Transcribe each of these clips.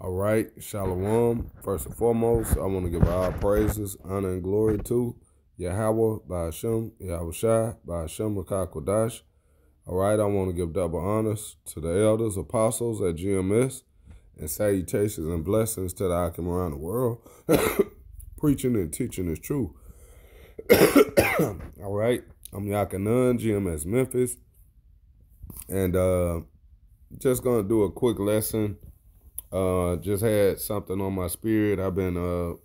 All right, Shalom. First and foremost, I want to give all praises, honor, and glory to Yahweh, Ba'ashem, Yahweh Shai, Ba'ashem, Kodash. All right, I want to give double honors to the elders, apostles at GMS, and salutations and blessings to the Akim around the world, preaching and teaching is true. All right, I'm Yachaanan, GMS Memphis, and uh, just going to do a quick lesson uh, just had something on my spirit. I've been uh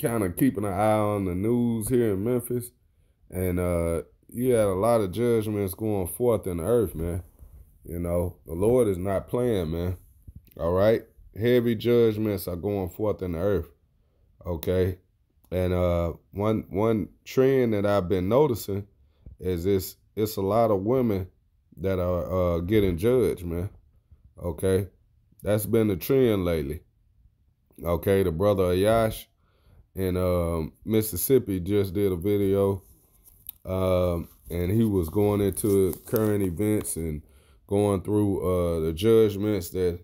kind of keeping an eye on the news here in Memphis, and uh, you had a lot of judgments going forth in the earth, man. You know, the Lord is not playing, man. All right, heavy judgments are going forth in the earth. Okay, and uh, one one trend that I've been noticing is this: it's a lot of women that are uh, getting judged, man. Okay, that's been the trend lately. Okay, the brother Ayash in uh, Mississippi just did a video, um, and he was going into current events and going through uh, the judgments that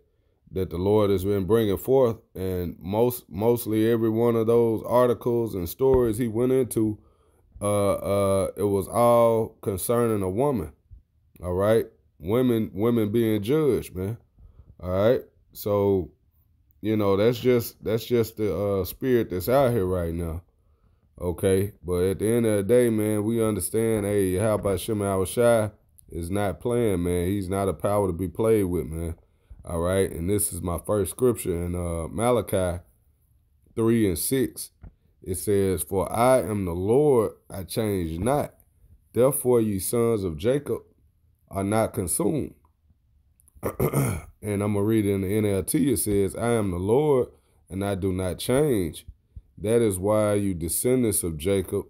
that the Lord has been bringing forth, and most mostly every one of those articles and stories he went into, uh, uh, it was all concerning a woman. All right, women women being judged, man. All right. So, you know, that's just that's just the uh, spirit that's out here right now. Okay. But at the end of the day, man, we understand, hey, how about Shema Shai is not playing, man. He's not a power to be played with, man. All right. And this is my first scripture in uh, Malachi 3 and 6. It says, For I am the Lord, I change not. Therefore, ye sons of Jacob are not consumed. and I'm going to read it in the NLT. It says, I am the Lord, and I do not change. That is why you descendants of Jacob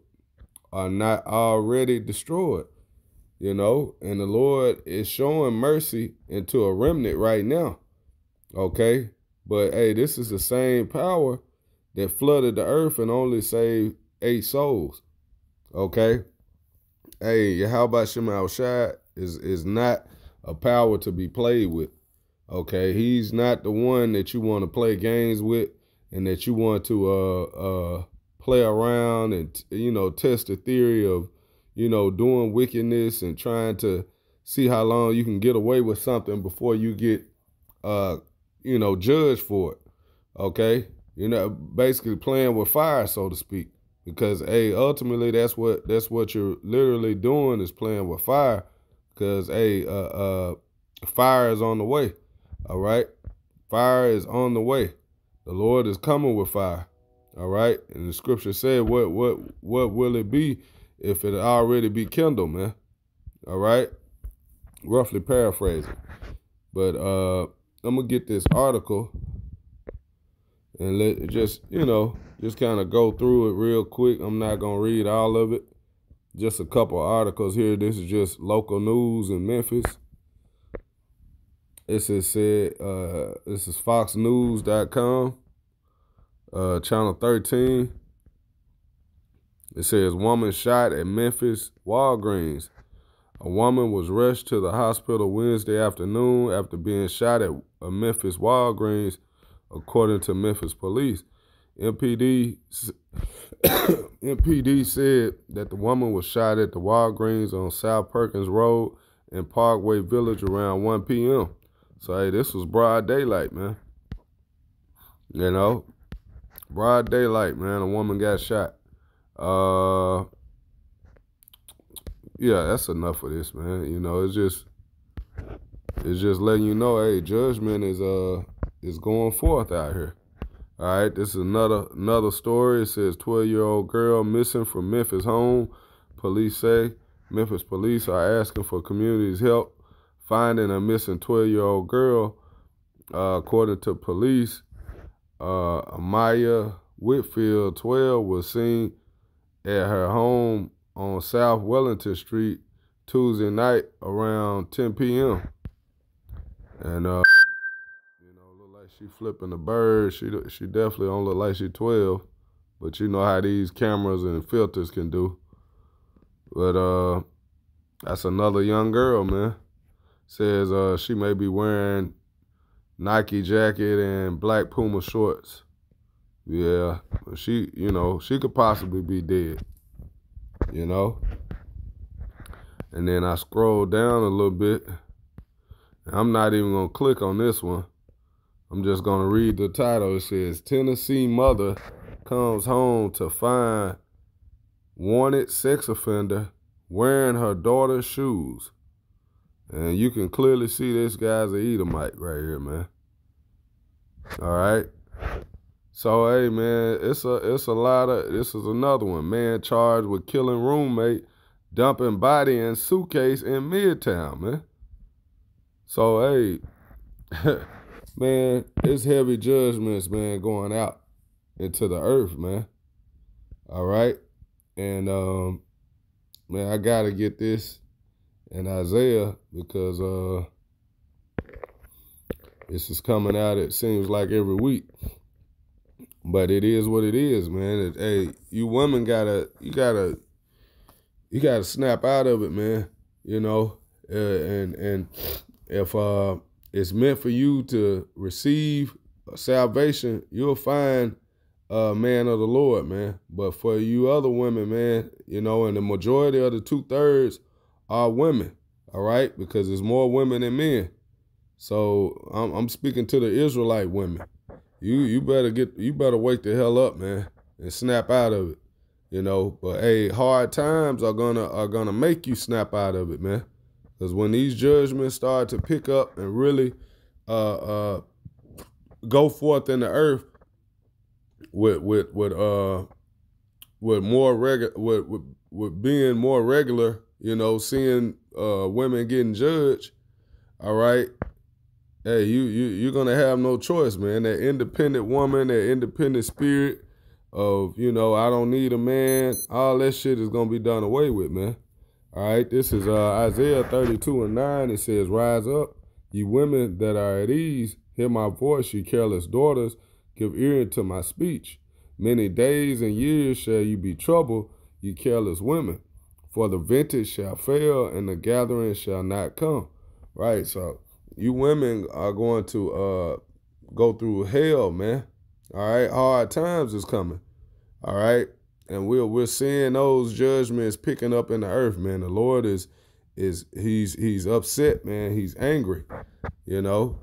are not already destroyed. You know, and the Lord is showing mercy into a remnant right now. Okay? But hey, this is the same power that flooded the earth and only saved eight souls. Okay? Hey, how about Shema Shai is is not a power to be played with. Okay, he's not the one that you want to play games with and that you want to uh uh play around and you know test the theory of you know doing wickedness and trying to see how long you can get away with something before you get uh you know judged for it. Okay? You know, basically playing with fire so to speak because hey ultimately that's what that's what you're literally doing is playing with fire because hey, uh, uh, fire is on the way. All right, fire is on the way. The Lord is coming with fire. All right, and the scripture said, "What, what, what will it be if it already be kindled, man?" All right, roughly paraphrasing, but uh, I'm gonna get this article and let just you know just kind of go through it real quick. I'm not gonna read all of it just a couple articles here. This is just local news in Memphis. This is said, uh, this is foxnews.com, uh, channel 13. It says, woman shot at Memphis Walgreens. A woman was rushed to the hospital Wednesday afternoon after being shot at a Memphis Walgreens, according to Memphis police. MPD MPD said that the woman was shot at the Walgreens on South Perkins Road in Parkway Village around 1 p.m. So hey, this was broad daylight, man. You know, broad daylight, man. A woman got shot. Uh, yeah, that's enough of this, man. You know, it's just, it's just letting you know, hey, judgment is uh is going forth out here. All right, this is another another story. It says 12-year-old girl missing from Memphis home. Police say Memphis police are asking for community's help finding a missing 12-year-old girl. Uh, according to police, uh, Amaya Whitfield, 12, was seen at her home on South Wellington Street Tuesday night around 10 p.m. And uh, she flipping the bird. She she definitely don't look like she 12. But you know how these cameras and filters can do. But uh that's another young girl, man. Says uh she may be wearing Nike jacket and black Puma shorts. Yeah, she, you know, she could possibly be dead. You know? And then I scroll down a little bit. I'm not even going to click on this one. I'm just going to read the title. It says Tennessee mother comes home to find wanted sex offender wearing her daughter's shoes. And you can clearly see this guy's a Edomite right here, man. All right. So hey man, it's a it's a lot of this is another one. Man charged with killing roommate, dumping body in suitcase in Midtown, man. So hey, man, it's heavy judgments, man, going out into the earth, man. All right. And um man, I gotta get this in Isaiah because uh this is coming out, it seems like every week. But it is what it is, man. It, hey, you women gotta, you gotta, you gotta snap out of it, man. You know, uh, and and if uh, it's meant for you to receive salvation, you'll find a man of the Lord, man. But for you other women, man, you know, and the majority of the two thirds are women, all right, because there's more women than men. So I'm, I'm speaking to the Israelite women you you better get you better wake the hell up, man, and snap out of it. You know, but hey, hard times are gonna are gonna make you snap out of it, man. Because when these judgments start to pick up and really uh uh go forth in the earth with with with uh with more regular with, with with being more regular, you know, seeing uh women getting judged, all right, hey, you you you're gonna have no choice, man. That independent woman, that independent spirit of, you know, I don't need a man, all that shit is gonna be done away with, man. All right, this is uh, Isaiah 32 and 9. It says, Rise up, ye women that are at ease, hear my voice, ye careless daughters, give ear to my speech. Many days and years shall you be troubled, ye careless women, for the vintage shall fail and the gathering shall not come. Right, so you women are going to uh, go through hell, man. All right, hard times is coming. All right, and we're we're seeing those judgments picking up in the earth, man. The Lord is is he's he's upset, man. He's angry, you know.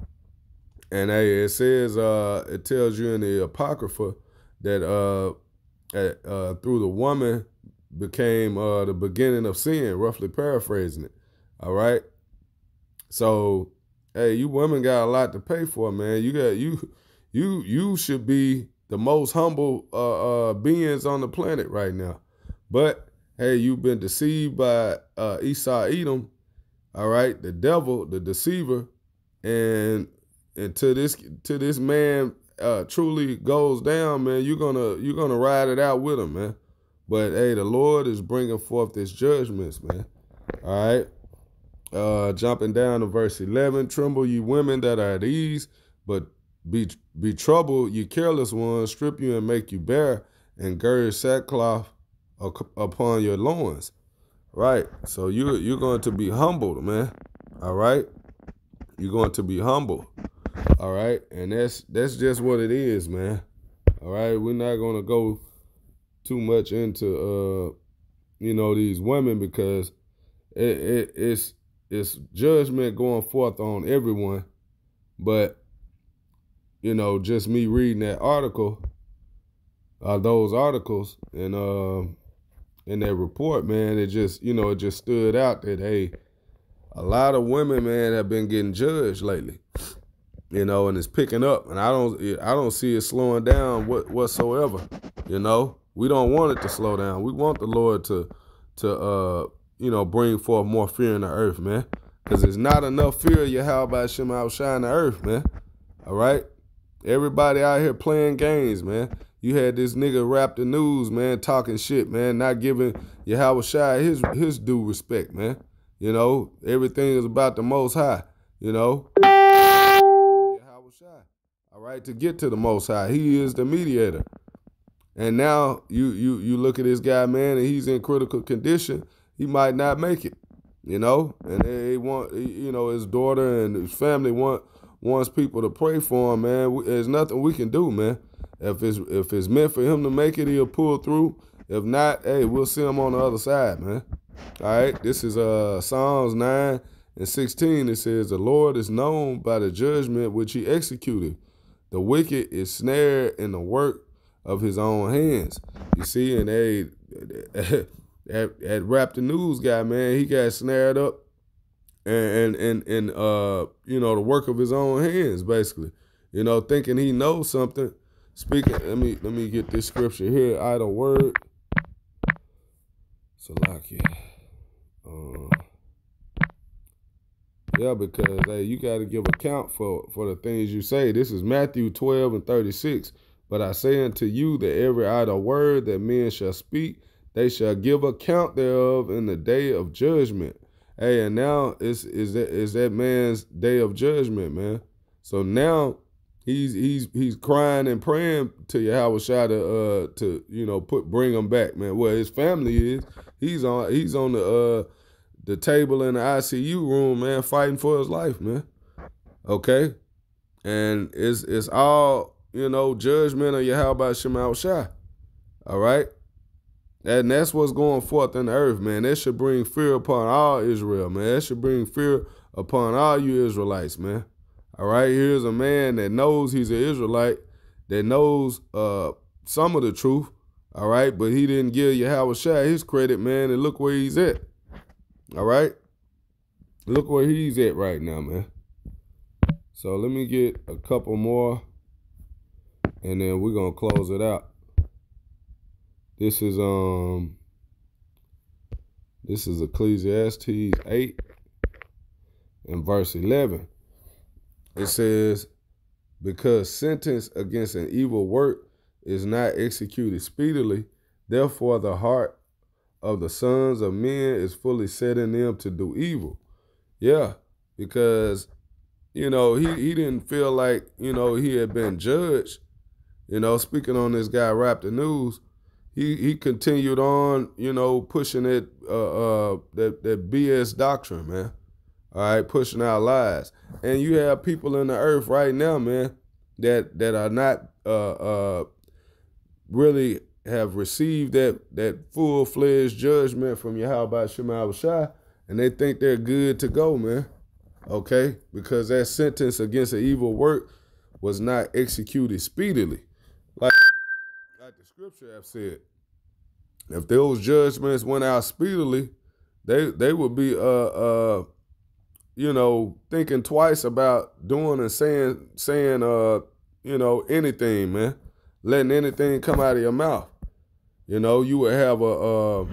And hey, it says uh, it tells you in the apocrypha that uh, uh, through the woman became uh, the beginning of sin, roughly paraphrasing it. All right, so hey, you women got a lot to pay for, man. You got you you you should be the most humble uh, uh, beings on the planet right now. But hey, you've been deceived by uh, Esau Edom, all right, the devil, the deceiver, and and to this to this man uh, truly goes down, man, you're gonna you're gonna ride it out with him, man. But hey, the Lord is bringing forth this judgments, man. All right. Uh, jumping down to verse 11, tremble ye women that are at ease, but be be troubled, you careless ones, strip you and make you bare, and gird sackcloth upon your loins. Right. So you you're going to be humbled, man. All right. You're going to be humble. All right. And that's that's just what it is, man. All right. We're not gonna go too much into uh you know these women because it, it it's it's judgment going forth on everyone. But, you know, just me reading that article, uh, those articles, and uh, in that report, man, it just, you know, it just stood out that, hey, a lot of women, man, have been getting judged lately. You know, and it's picking up, and I don't, I don't see it slowing down what, whatsoever. You know, we don't want it to slow down. We want the Lord to, to, uh, you know, bring forth more fear in the earth, man. Because there's not enough fear of Yahweh Shem outshine the earth, man. All right? Everybody out here playing games, man. You had this nigga rap the news, man, talking shit, man, not giving Yahweh Shai his his due respect, man. You know, everything is about the most high, you know. Yahweh Shai. All right, to get to the most high. He is the mediator. And now you you you look at this guy, man, and he's in critical condition he might not make it, you know. And they want, you know, his daughter and his family want wants people to pray for him, man. There's nothing we can do, man. If it's if it's meant for him to make it, he'll pull through. If not, hey, we'll see him on the other side, man. All right. This is uh Psalms 9 and 16. It says, The Lord is known by the judgment which he executed. The wicked is snared in the work of his own hands. You see, and they at, at Rap the News guy, man, he got snared up and and and, uh, you know, the work of his own hands, basically. You know, thinking he knows something. Speaking, let me let me get this scripture here. Idle word. Salakia. Uh, yeah, because hey, you got to give account for for the things you say. This is Matthew 12 and 36. But I say unto you that every idle word that men shall speak, they shall give account thereof in the day of judgment. Hey, and now it's is that is that man's day of judgment, man. So now he's he's he's crying and praying to Yahweh Shah to uh to you know put bring him back, man. Well, his family is he's on he's on the uh the table in the ICU room, man, fighting for his life, man. Okay, and it's it's all you know judgment of Yahweh Shema Shah. All right. And that's what's going forth in the earth, man. That should bring fear upon all Israel, man. That should bring fear upon all you Israelites, man. All right, here's a man that knows he's an Israelite, that knows uh, some of the truth, all right, but he didn't give Yahweh Shai his credit, man, and look where he's at. All right? Look where he's at right now, man. So let me get a couple more, and then we're going to close it out. This is um this is Ecclesiastes 8 and verse 11. It says, Because sentence against an evil work is not executed speedily, therefore the heart of the sons of men is fully set in them to do evil. Yeah, because, you know, he, he didn't feel like, you know, he had been judged. You know, speaking on this guy, Rap the News, he he continued on, you know, pushing it uh, uh, that that BS doctrine, man. All right, pushing out lies, and you have people in the earth right now, man, that that are not uh, uh, really have received that that full fledged judgment from Yahweh Shema Shai, and they think they're good to go, man. Okay, because that sentence against an evil work was not executed speedily, like the scripture have said if those judgments went out speedily, they they would be uh uh you know thinking twice about doing and saying saying uh you know anything, man, letting anything come out of your mouth. You know, you would have a a,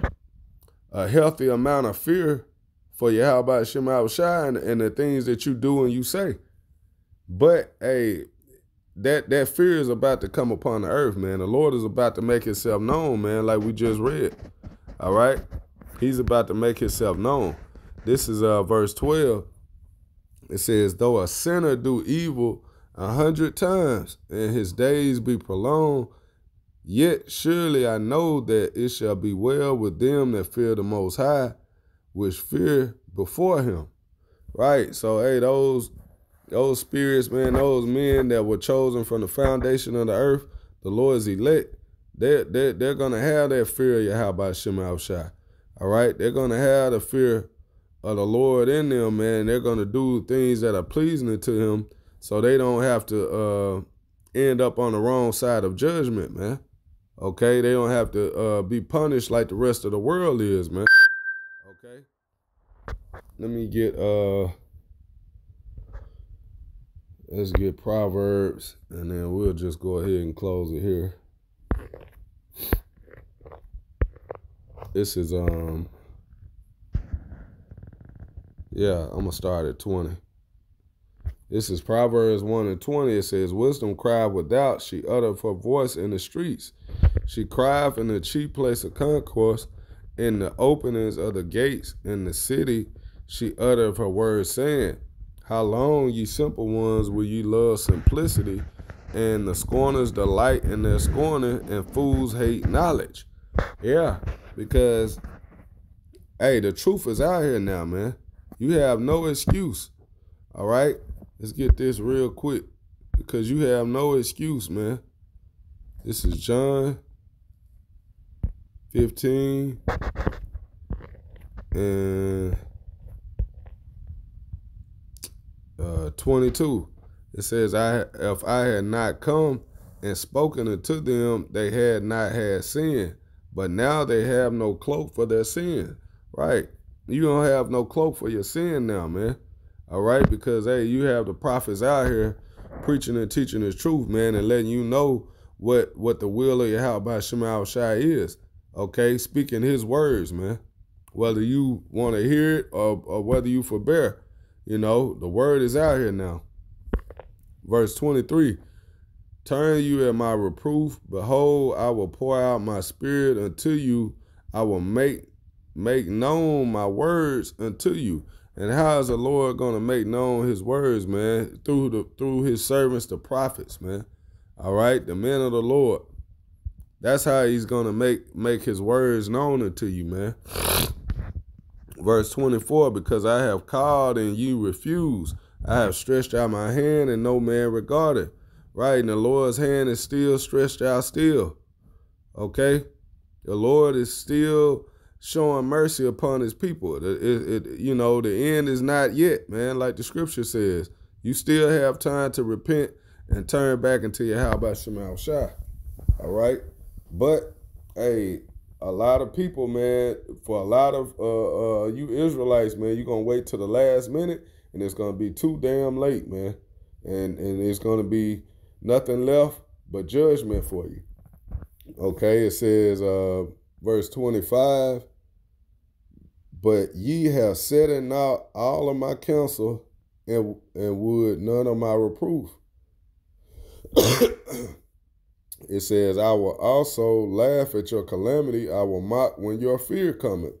a healthy amount of fear for your how about Shema Shai and, and the things that you do and you say. But hey, that that fear is about to come upon the earth, man. The Lord is about to make himself known, man, like we just read. All right? He's about to make himself known. This is uh verse 12. It says, Though a sinner do evil a hundred times, and his days be prolonged, yet surely I know that it shall be well with them that fear the most high, which fear before him. Right? So hey, those those spirits, man, those men that were chosen from the foundation of the earth, the Lord's elect, they're, they're, they're going to have that fear of Yahweh Shema Shai. All right? They're going to have the fear of the Lord in them, man. They're going to do things that are pleasing to him so they don't have to uh, end up on the wrong side of judgment, man. Okay? They don't have to uh, be punished like the rest of the world is, man. Okay? Let me get... uh Let's get Proverbs, and then we'll just go ahead and close it here. This is um yeah, I'm gonna start at 20. This is Proverbs 1 and 20. It says, Wisdom cried without, she uttered her voice in the streets. She cried in the chief place of concourse, in the openings of the gates in the city. She uttered her words, saying, how long, ye simple ones, will ye love simplicity? And the scorners delight in their scorning, and fools hate knowledge. Yeah, because, hey, the truth is out here now, man. You have no excuse. All right? Let's get this real quick because you have no excuse, man. This is John 15 and uh, 22. It says, "I if I had not come and spoken unto them, they had not had sin, but now they have no cloak for their sin." Right? You don't have no cloak for your sin now, man. All right, because hey, you have the prophets out here preaching and teaching the truth, man, and letting you know what what the will of Yahweh by Shema Shai is. Okay, speaking his words, man. Whether you want to hear it or, or whether you forbear, you know, the word is out here now. Verse 23 Turn you at my reproof. Behold, I will pour out my spirit unto you. I will make make known my words unto you. And how is the Lord gonna make known his words, man? Through the through his servants, the prophets, man. All right, the men of the Lord. That's how he's gonna make make his words known unto you, man. Verse 24, because I have called and you refuse. I have stretched out my hand and no man regarded. Right, and the Lord's hand is still stretched out still. Okay? The Lord is still showing mercy upon his people. It, it, it, you know, the end is not yet, man, like the scripture says. You still have time to repent and turn back into your how about Shemal Shah. All right? But, hey, a lot of people, man, for a lot of uh, uh, you Israelites, man, you're to wait till the last minute and it's to be too damn late, man. And, and it's to be nothing left but judgment for you. Okay, it says, uh, verse 25, but ye have set in not all of my counsel and, and would none of my reproof. it says, I will also laugh at your calamity. I will mock when your fear cometh.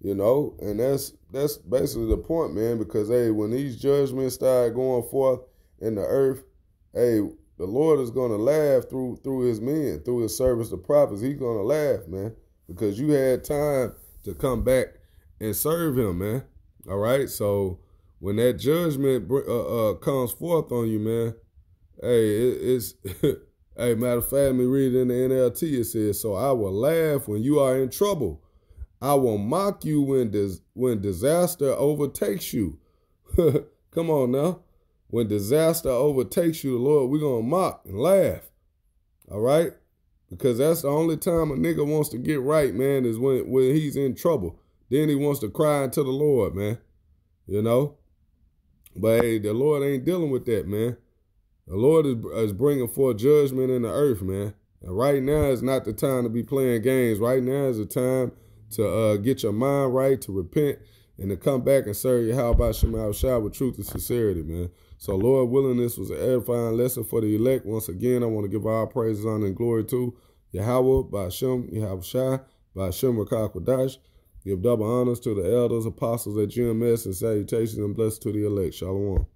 You know, and that's that's basically the point, man, because hey, when these judgments start going forth in the earth, hey, the Lord is gonna laugh through through his men, through his service the prophets. He's gonna laugh, man, because you had time to come back and serve him, man. All right. So when that judgment uh, uh, comes forth on you, man, hey, it, it's hey. Matter of fact, let me read it in the NLT. It says, "So I will laugh when you are in trouble. I will mock you when dis- when disaster overtakes you." Come on now. When disaster overtakes you, Lord, we're gonna mock and laugh. All right? Because that's the only time a nigga wants to get right, man, is when, when he's in trouble. Then he wants to cry unto the Lord, man. You know? But hey, the Lord ain't dealing with that, man. The Lord is, is bringing forth judgment in the earth, man. And right now is not the time to be playing games. Right now is the time to uh, get your mind right, to repent, and to come back and serve you. How about Shema Shah with truth and sincerity, man? So, Lord willing, this was an edifying lesson for the elect. Once again, I want to give all praises, honor, and glory to Yahweh, Bashem, Yahweh Shah, Bashem Rakakwadash. Give double honors to the elders, apostles at GMS, and salutations and blessings to the elect. Shalom.